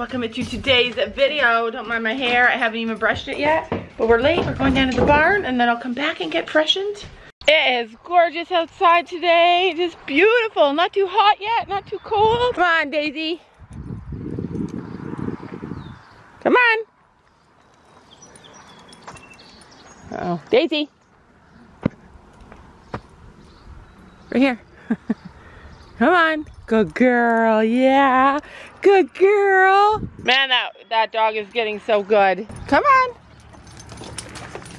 everyone, welcome to today's video. Don't mind my hair, I haven't even brushed it yet. But we're late, we're going down to the barn and then I'll come back and get freshened. It is gorgeous outside today, just beautiful. Not too hot yet, not too cold. Come on, Daisy. Come on. Uh oh, Daisy. Right here. Come on. Good girl, yeah. Good girl. Man, that, that dog is getting so good. Come on.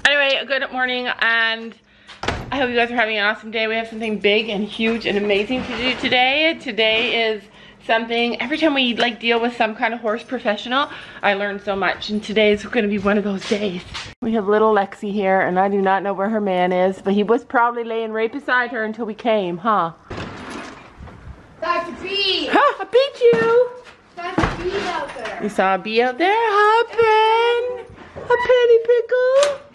Anyway, good morning and I hope you guys are having an awesome day. We have something big and huge and amazing to do today. Today is something, every time we like deal with some kind of horse professional, I learn so much and today is gonna be one of those days. We have little Lexi here and I do not know where her man is, but he was probably laying right beside her until we came, huh? Dr. B! Huh, I beat you! There. You saw a bee out there hopping. A penny pickle.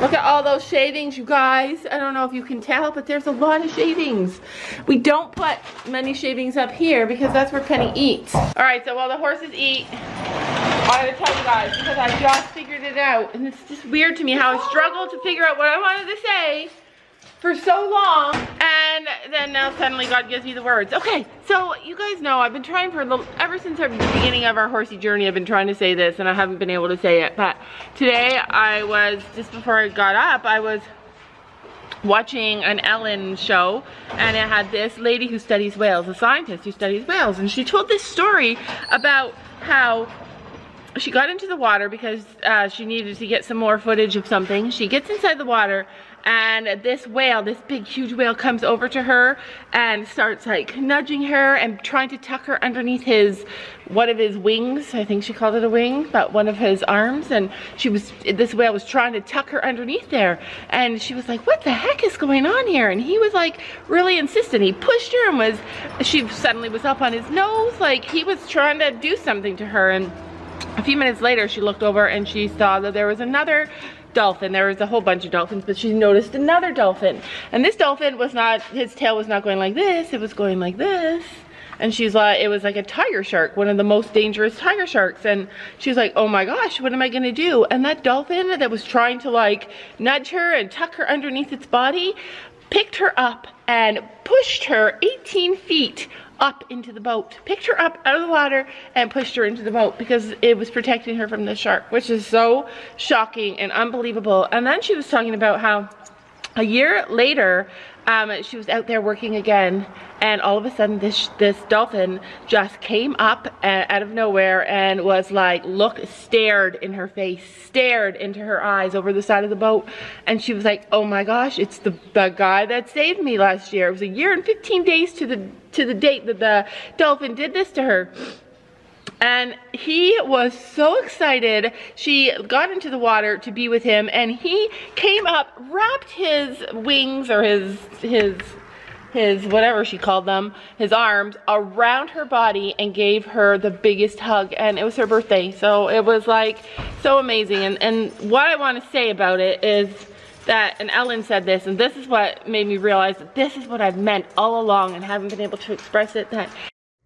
Look at all those shavings, you guys. I don't know if you can tell, but there's a lot of shavings. We don't put many shavings up here because that's where Penny eats. All right, so while the horses eat, I gotta tell you guys because I just figured it out. And it's just weird to me how I struggled to figure out what I wanted to say for so long and then now suddenly God gives me the words. Okay, so you guys know I've been trying for little, ever since the beginning of our horsey journey I've been trying to say this and I haven't been able to say it but today I was, just before I got up, I was watching an Ellen show and it had this lady who studies whales, a scientist who studies whales and she told this story about how she got into the water because uh, she needed to get some more footage of something. She gets inside the water and this whale, this big huge whale comes over to her and starts like nudging her and trying to tuck her underneath his, one of his wings, I think she called it a wing, but one of his arms. And she was, this whale was trying to tuck her underneath there. And she was like, what the heck is going on here? And he was like really insistent. He pushed her and was, she suddenly was up on his nose, like he was trying to do something to her. And a few minutes later she looked over and she saw that there was another dolphin. There was a whole bunch of dolphins, but she noticed another dolphin. And this dolphin was not, his tail was not going like this, it was going like this. And she's like, it was like a tiger shark, one of the most dangerous tiger sharks. And she was like, oh my gosh, what am I gonna do? And that dolphin that was trying to like nudge her and tuck her underneath its body, picked her up and pushed her 18 feet up into the boat. Picked her up out of the water and pushed her into the boat because it was protecting her from the shark, which is so shocking and unbelievable. And then she was talking about how a year later, um, she was out there working again and all of a sudden this this dolphin just came up uh, out of nowhere and was like look stared in her face stared into her eyes over the side of the boat. And she was like oh my gosh it's the, the guy that saved me last year. It was a year and 15 days to the to the date that the dolphin did this to her and he was so excited. She got into the water to be with him and he came up, wrapped his wings or his, his, his, whatever she called them, his arms around her body and gave her the biggest hug and it was her birthday. So it was like so amazing. And, and what I want to say about it is that, and Ellen said this, and this is what made me realize that this is what I've meant all along and haven't been able to express it, that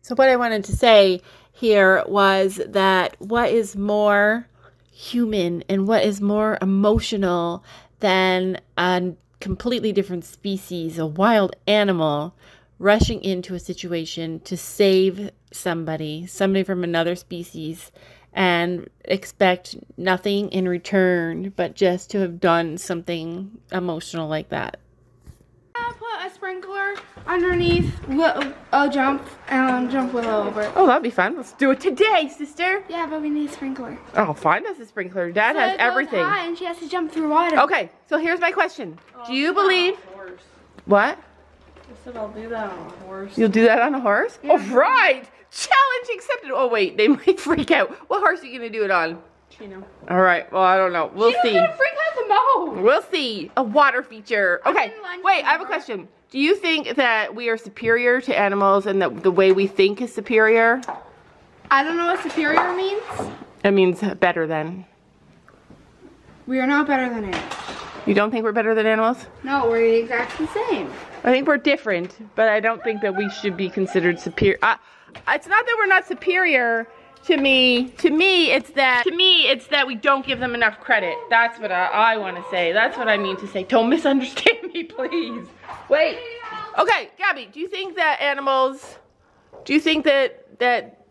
so what I wanted to say here was that what is more human and what is more emotional than a completely different species, a wild animal, rushing into a situation to save somebody, somebody from another species, and expect nothing in return but just to have done something emotional like that sprinkler underneath a jump and jump Willow over. Oh, that'd be fun. Let's do it today, sister. Yeah, but we need a sprinkler. Oh, find us a sprinkler. Dad so has everything. High and she has to jump through water. Okay, so here's my question. Oh, do you believe... What? I said I'll do that on a horse. You'll do that on a horse? Yeah. All right. Challenge accepted. Oh, wait. They might freak out. What horse are you going to do it on? Chino. All right. Well, I don't know. We'll Chino's see. gonna freak out the most. We'll see. A water feature. Okay. Wait, I have a question. Do you think that we are superior to animals and that the way we think is superior? I don't know what superior means. It means better than. We are not better than animals. You don't think we're better than animals? No, we're exactly the same. I think we're different, but I don't think that we should be considered superior. Uh, it's not that we're not superior. to me, to me, it's that, to me, it's that we don't give them enough credit. That's what I, I want to say. That's what I mean to say. Don't misunderstand me, please. Wait. Okay, Gabby, do you think that animals, do you think that, that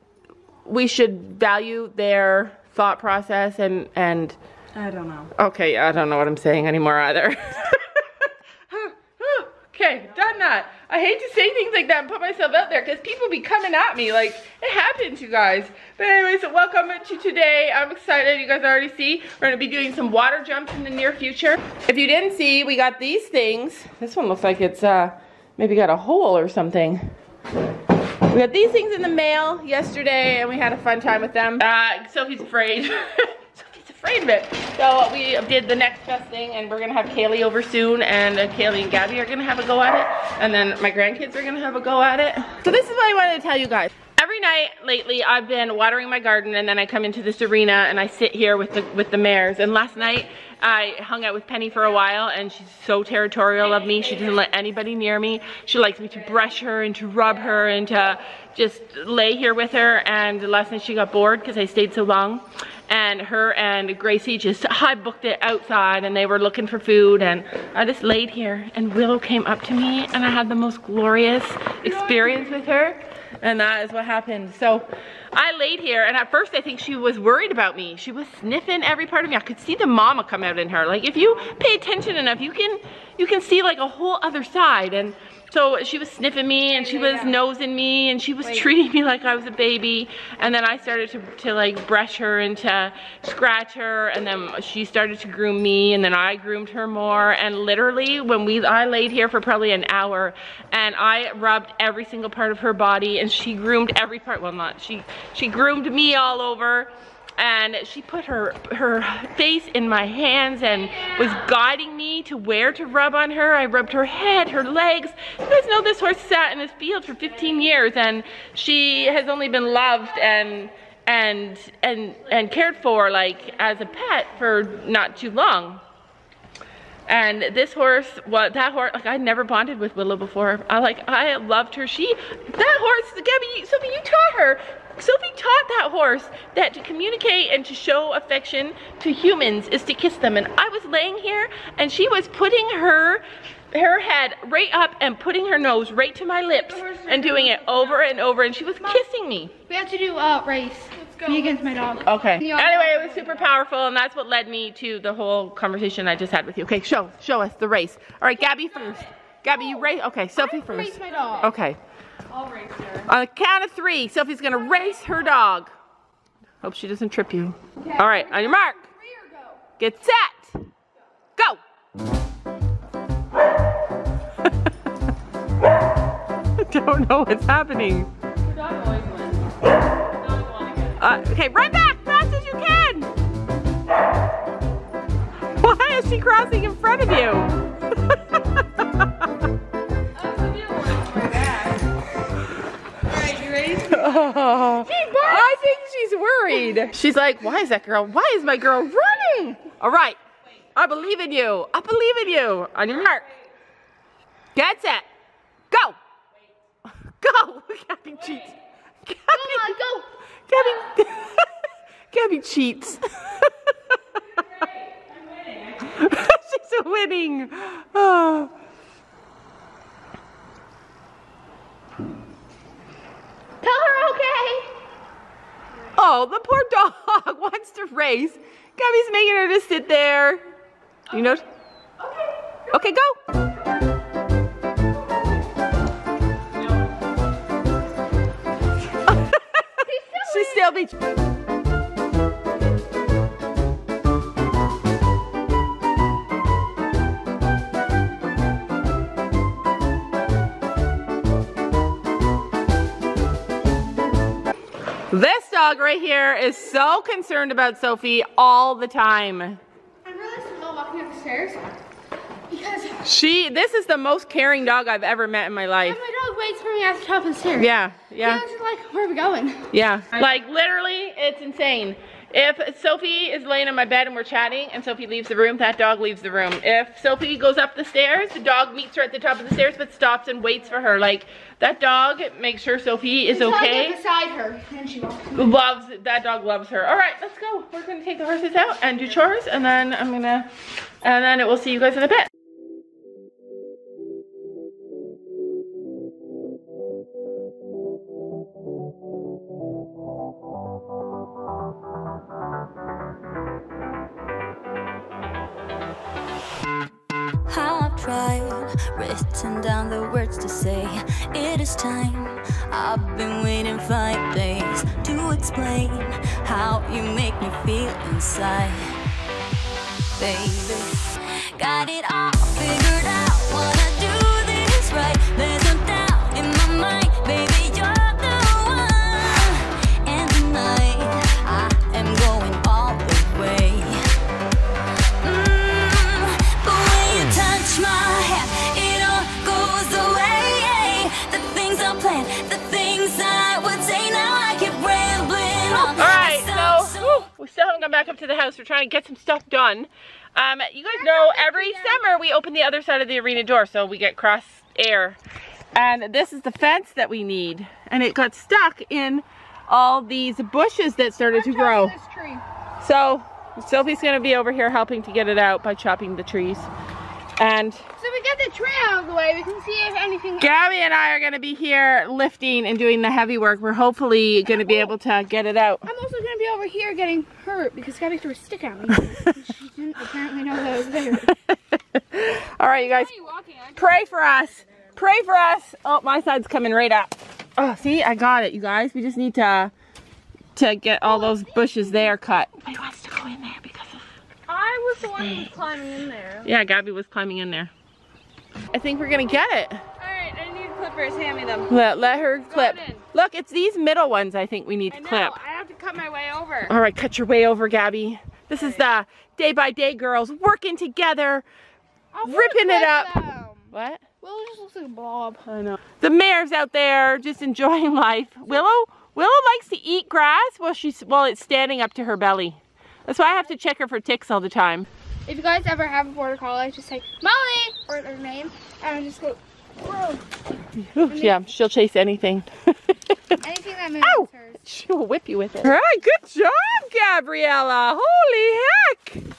we should value their thought process and, and, I don't know. okay, I don't know what I'm saying anymore either. okay, done that. I hate to say things like that and put myself out there because people be coming at me like it happens, you guys. But anyways, welcome to today. I'm excited. You guys already see we're gonna be doing some water jumps in the near future. If you didn't see, we got these things. This one looks like it's uh maybe got a hole or something. We got these things in the mail yesterday and we had a fun time with them. Uh, Sophie's afraid. Sophie's afraid of it. So we did the next best thing and we're gonna have Kaylee over soon and uh, Kaylee and Gabby are gonna have a go at it. And then my grandkids are gonna have a go at it. So this is what I wanted to tell you guys. Every night lately I've been watering my garden and then I come into this arena and I sit here with the with the mares. And last night I hung out with Penny for a while and she's so territorial of me. She doesn't let anybody near me. She likes me to brush her and to rub her and to just lay here with her. And last night she got bored because I stayed so long. And her and Gracie just high booked it outside and they were looking for food. And uh, I just laid here and Willow came up to me and I had the most glorious experience with her. And that is what happened. So I laid here and at first I think she was worried about me. She was sniffing every part of me. I could see the mama come out in her. Like if you pay attention enough, you can you can see like a whole other side. And so she was sniffing me and she was nosing me and she was treating me like I was a baby. And then I started to, to like brush her and to scratch her. And then she started to groom me. And then I groomed her more. And literally when we, I laid here for probably an hour and I rubbed every single part of her body. And she groomed every part, well not, she, she groomed me all over and she put her her face in my hands and was guiding me to where to rub on her. I rubbed her head, her legs. You guys know this horse sat in this field for 15 years and she has only been loved and and and and cared for like as a pet for not too long. And this horse, what that horse, like I never bonded with Willow before. I like, I loved her. She, that horse, Gabby, Sophie, you taught her. Sophie taught that horse that to communicate and to show affection to humans is to kiss them. And I was laying here and she was putting her her head right up and putting her nose right to my lips and doing it over and over and she was kissing me. We have to do a uh, race. Let's go. Me against my dog. Okay. Anyway, it was super powerful, and that's what led me to the whole conversation I just had with you. Okay, show show us the race. All right, Gabby first. Gabby, you race. Okay, Sophie first. Race my dog. Okay. I'll race her. On the count of three, Sophie's gonna race her dog. Hope she doesn't trip you. All right, on your mark. Three or go. Get set. Go. I don't know what's happening. Your dog always wins. Your dog wanna get Uh, okay, run back fast as you can. Why is she crossing in front of you? I think she's worried. She's like, why is that girl, why is my girl running? All right, I believe in you. I believe in you. On your mark. Get set. Go. Go. Gabby cheats. Gabby, Come on, go. Gabby, Gabby cheats. She's winning. Oh. Tell her okay. Oh, the poor dog wants to race. Gabby's making her to sit there. You know? Okay, Okay, go. She's still be. Dog right here is so concerned about Sophie all the time. I'm really slow walking up the stairs because She, this is the most caring dog I've ever met in my life. my dog waits for me at the top of the stairs. Yeah, Yeah. She's like, where are we going? yeah. Like literally, it's insane. If Sophie is laying on my bed and we're chatting and Sophie leaves the room, that dog leaves the room. If Sophie goes up the stairs, the dog meets her at the top of the stairs but stops and waits for her. Like that dog makes sure Sophie is okay. beside her, and she walks. loves that dog loves her all right let's go we're gonna take the horses out and do chores and then i'm gonna and then it will see you guys in a bit feel inside. Baby, trying to get some stuff done um you guys know every summer we open the other side of the arena door so we get cross air and this is the fence that we need and it got stuck in all these bushes that started to grow so sophie's gonna be over here helping to get it out by chopping the trees and So we get the tree out of the way. We can see if anything. Gabby and I are going to be here lifting and doing the heavy work. We're hopefully going to be able to get it out. I'm also gonna be over here getting hurt because Gabby threw a stick at me. she didn't apparently know that I was there. All right, you guys, walking. I pray for us. Pray for us. Oh, my side's coming right up. Oh, see, I got it, you guys. We just need to to get all those bushes there cut. But he wants to go in there because of... I was the one who was climbing in there. Yeah, Gabby was climbing in there. I think we're going to get it. Alright, I need clippers. Hand me them. Let, let her clip. Look, it's these middle ones I think we need to I know. clip. I have to cut my way over. All right, cut your way over, Gabby. This is the day by day girls working together, ripping it up. What? Willow just looks like a blob. I know. The mare's out there just enjoying life. Willow, Willow likes to eat grass while she's while it's standing up to her belly. That's why I have to check her for ticks all the time. If you guys ever have a border collie, just say Molly or their name, and just go. Whoa. Ooh, yeah, she'll chase anything. Anything that moves Ow! hers. She'll whip you with it. All right, good job, Gabriella. Holy heck!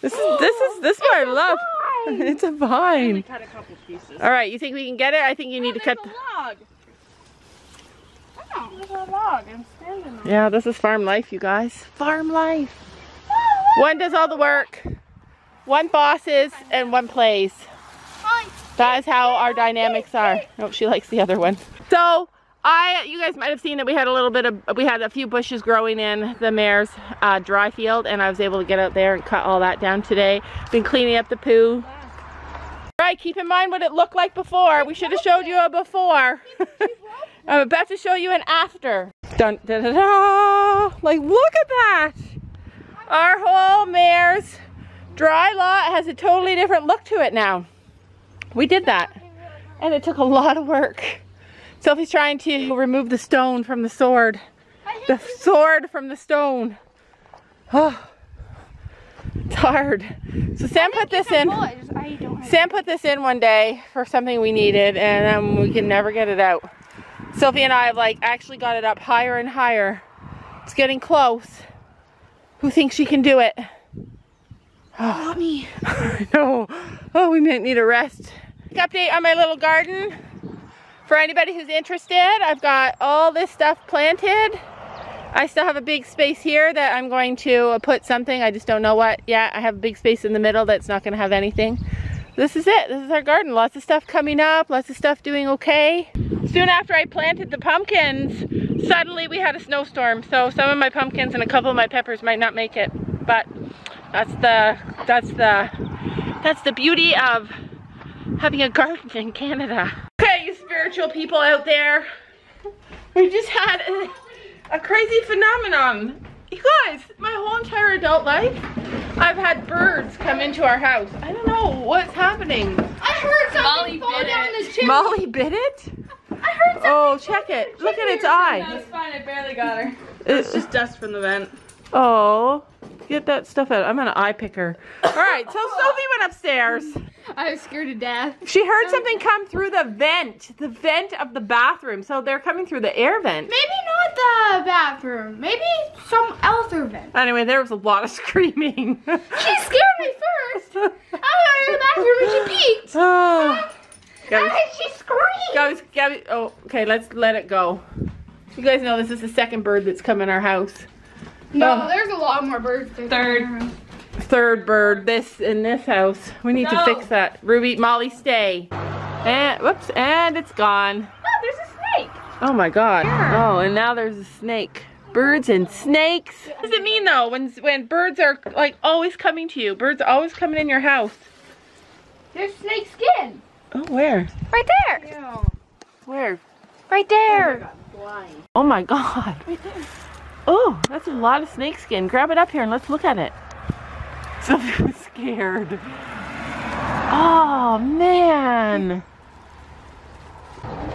This is this is this is what I love. It's a vine. Cut a couple pieces. All right, you think we can get it? I think you need to cut. The... a log. Oh. There's a log. I'm standing on. Yeah, this is farm life, you guys. Farm life. One does all the work. One bosses and one plays. That is how our dynamics are. Oh, she likes the other one. So I, you guys might have seen that we had a little bit of, we had a few bushes growing in the mare's uh, dry field, and I was able to get out there and cut all that down today. Been cleaning up the poo. All right, keep in mind what it looked like before. We should have showed you a before. I'm about to show you an after. Dun, da, da, da. Like, look at that. Our whole mare's dry lot has a totally different look to it now. We did that. And it took a lot of work. Sophie's trying to remove the stone from the sword. The sword from the stone. Oh, it's hard. So Sam put this in. I just I don't have Sam put this in one day for something we needed and um, we can never get it out. Sophie and I have like actually got it up higher and higher. It's getting close. Who thinks she can do it? Not me. Know. Oh, we might need a rest. Update on my little garden. For anybody who's interested, I've got all this stuff planted. I still have a big space here that I'm going to uh, put something. I just don't know what yet. I have a big space in the middle that's not going to have anything. This is it. This is our garden. Lots of stuff coming up. Lots of stuff doing okay. Soon after I planted the pumpkins, suddenly we had a snowstorm. So some of my pumpkins and a couple of my peppers might not make it. But that's the that's the that's the beauty of having a garden in Canada. Okay, you spiritual people out there. We just had a, a crazy phenomenon. You guys, my whole entire adult life, I've had birds come into our house. I don't know what's happening. I heard something Molly fall bit down it. the chimney. Molly bit it? I heard something. Oh, check it. Look at its eye. That's fine. I barely got her. It's Just dust from the vent. Oh, get that stuff out. I'm an eye picker. All right, so Sophie went upstairs. I was scared to death. She heard something come through the vent, the vent of the bathroom. So they're coming through the air vent. Maybe not the bathroom. Maybe some other vent. Anyway, there was a lot of screaming. She scared me first. I went in the bathroom and she peeked. oh, And she screamed. guys, guys, oh, okay, let's let it go. You guys know this is the second bird that's come in our house. No, Oh. there's a lot more birds. there. Third. Third bird this in this house. We need to fix that. Ruby, Molly, stay. And whoops, and it's gone. Oh, there's a snake. Oh my god. Oh, and now there's a snake. Birds and snakes. What does it mean though when when birds are like always coming to you? Birds are always coming in your house. There's snake skin. Oh, where? Right there. Yeah. Where? Right there. Oh my god. Oh, Oh, that's a lot of snake skin. Grab it up here and let's look at it. Sophie was scared. Oh man.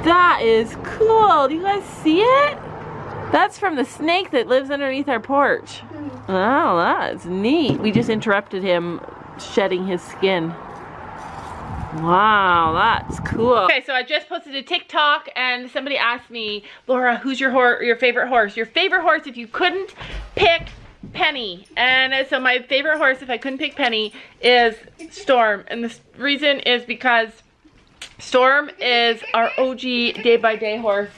That is cool. Do you guys see it? That's from the snake that lives underneath our porch. Oh, that's neat. We just interrupted him shedding his skin. Wow, that's cool. Okay, so I just posted a TikTok and somebody asked me, Laura, who's your hor- your favorite horse? Your favorite horse if you couldn't pick Penny. And so my favorite horse if I couldn't pick Penny is Storm. And the reason is because Storm is our OG day by day horse.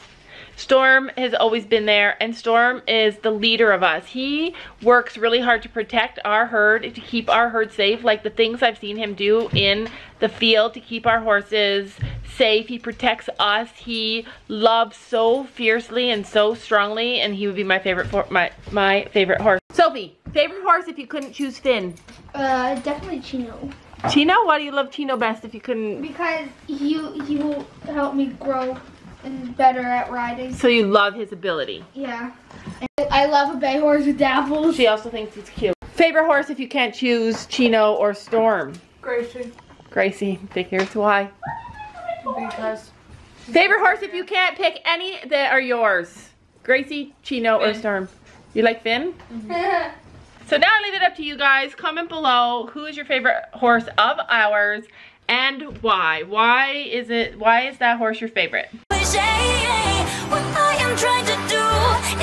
Storm has always been there, and Storm is the leader of us. He works really hard to protect our herd, to keep our herd safe. Like the things I've seen him do in the field to keep our horses safe. He protects us. He loves so fiercely and so strongly, and he would be my favorite for my my favorite horse. Sophie, favorite horse if you couldn't choose Finn. Uh, definitely Chino. Chino, why do you love Chino best if you couldn't? Because he he will help me grow better at riding. So you love his ability. Yeah. And I love a bay horse with dapples. She also thinks he's cute. Favorite horse if you can't choose Chino or Storm? Gracie. Gracie, figures why. Because. Favorite horse if you can't pick any that are yours? Gracie, Chino, or Storm? You like Finn? Mm-hmm. So now I leave it up to you guys. Comment below who is your favorite horse of ours and why. Why is it? Why is that horse your favorite? Cliche. What I am trying to do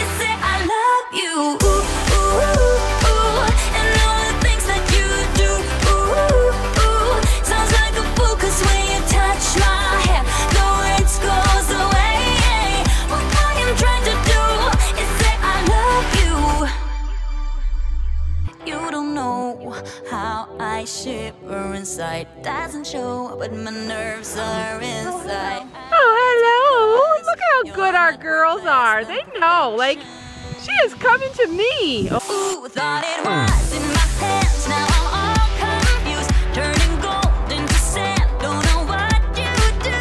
is say I love you. Ooh, ooh, ooh, ooh. And all the things that you do. Ooh, ooh, ooh. Sounds like a fool 'cause when you touch my hair, the words goes away. What I am trying to do is say I love you. You don't know how I shiver inside. Doesn't show, but my nerves are inside. Oh, how good our girls are. They know. Like, she is coming to me. Oh, Ooh, thought it was in my pants. Now I'm all confused. Turning gold into sand. Don't know what you do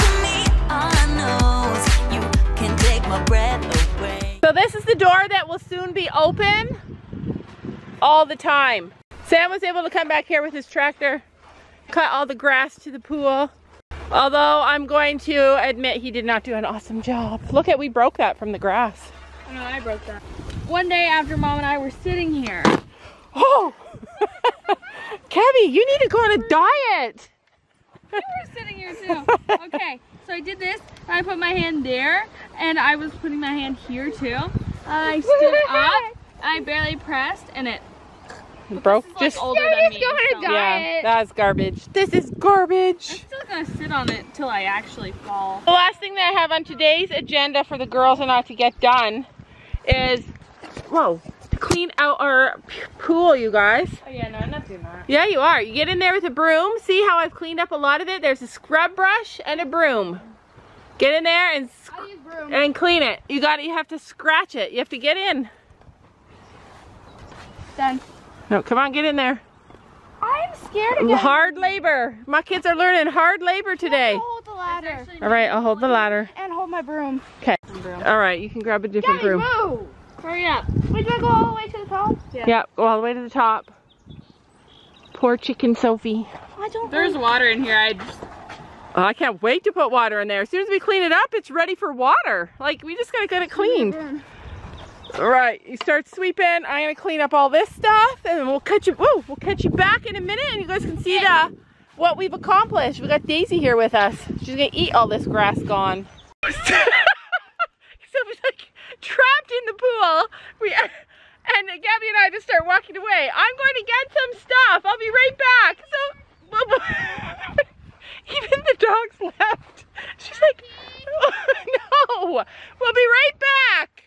to me. All I know is you can take my breath away. So this is the door that will soon be open all the time. Sam was able to come back here with his tractor, cut all the grass to the pool. Although I'm going to admit he did not do an awesome job. Look at, we broke that from the grass. No, I broke that. One day after mom and I were sitting here. Oh! Kevy, you need to go on a diet. We were sitting here too. Okay, so I did this. I put my hand there, and I was putting my hand here too. I stood up. I barely pressed, and it Broke This is, like, just older than me. so-. Yeah, that's garbage. This is garbage. I'm still gonna sit on it until I actually fall. The last thing that I have on today's agenda for the girls and I to get done is, whoa, to clean out our pool, you guys. Oh yeah, no, I'm not doing that. Yeah, you are. You get in there with a broom. See how I've cleaned up a lot of it? There's a scrub brush and a broom. Get in there and sc- I'll use broom. and clean it. You got it. You have to scratch it. You have to get in. Done. No, come on, get in there. I'm scared again. Hard labor. My kids are learning hard labor today. Hold the ladder. All right, I'll hold the ladder. And hold my broom. Okay. All right, you can grab a different broom. move! Hurry up. Wait, do I go all the way to the top? Yeah, Yep, go all the way to the top. Poor chicken Sophie. I don't There's water in here. I just Oh, I can't wait to put water in there. As soon as we clean it up, it's ready for water. Like, we just gotta get it cleaned. All right, you start sweeping. I'm gonna clean up all this stuff, and we'll catch you. We'll catch you back in a minute, and you guys can see the what we've accomplished. We got Daisy here with us. She's gonna eat all this grass gone. so was like trapped in the pool. We and Gabby and I just start walking away. I'm going to get some stuff. I'll be right back. So even the dogs left. She's like, no, we'll be right back.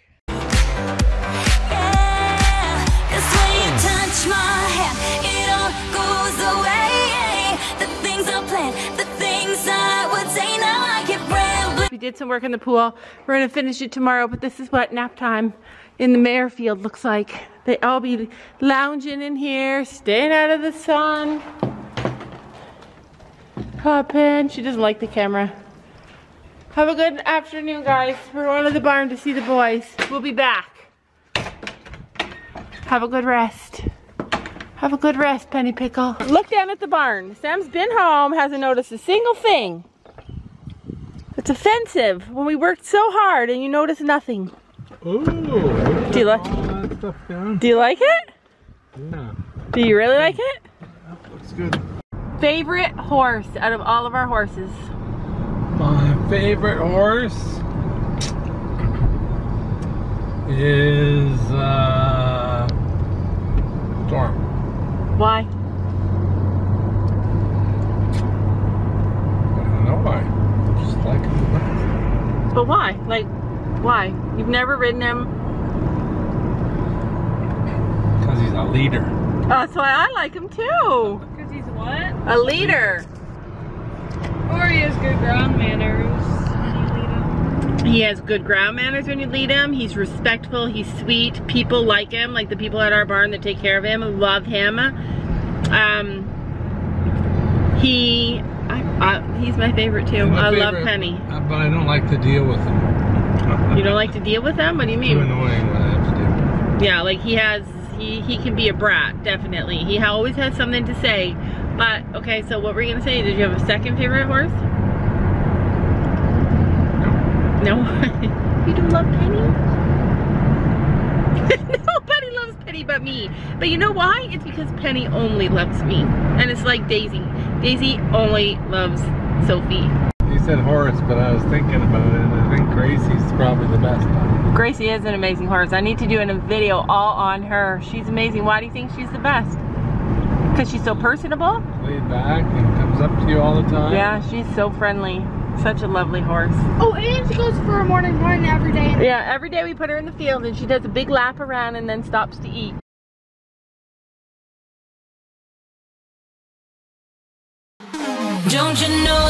Did some work in the pool. We're gonna finish it tomorrow, but this is what nap time in the mare field looks like. They all be lounging in here, staying out of the sun. Hopping. She doesn't like the camera. Have a good afternoon, guys. We're going to the barn to see the boys. We'll be back. Have a good rest. Have a good rest, Penny Pickle. Look down at the barn. Sam's been home, hasn't noticed a single thing. It's offensive when we worked so hard and you notice nothing. Ooh. Do you like all that stuff down. Do you like it? Yeah. Do you really like it? Looks good. Favorite horse out of all of our horses? My favorite horse is uh Storm. Why? I don't know why. Just like him. But why? Like, why? You've never ridden him. Because he's a leader. Oh, that's why I like him too. because he's what? A leader. Or he has good ground manners. when you lead him. He has good ground manners when you lead him. He's respectful. He's sweet. People like him, like the people at our barn that take care of him, love him. Um, he, I, I, he's my favorite too. My I love Penny. But I don't like to deal with them. You don't like to deal with them? What do you mean? Too mean? annoying when I have to deal with him. Yeah, like he has, he, he can be a brat, definitely. He always has something to say. But, okay, so what were you gonna say? Did you have a second favorite horse? No? you don't love Penny? Nobody loves Penny but me. But you know why? It's because Penny only loves me. And it's like Daisy. Daisy only loves Sophie. You said Horace, but I was thinking about it, and I think Gracie's probably the best. Gracie is an amazing horse. I need to do a video all on her. She's amazing. Why do you think she's the best? Because she's so personable? Laid back and comes up to you all the time. Yeah, she's so friendly. Such a lovely horse. Oh, and she goes for a morning run every day. Yeah, every day we put her in the field and she does a big lap around and then stops to eat. Don't you know